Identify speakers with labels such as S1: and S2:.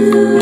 S1: Ooh,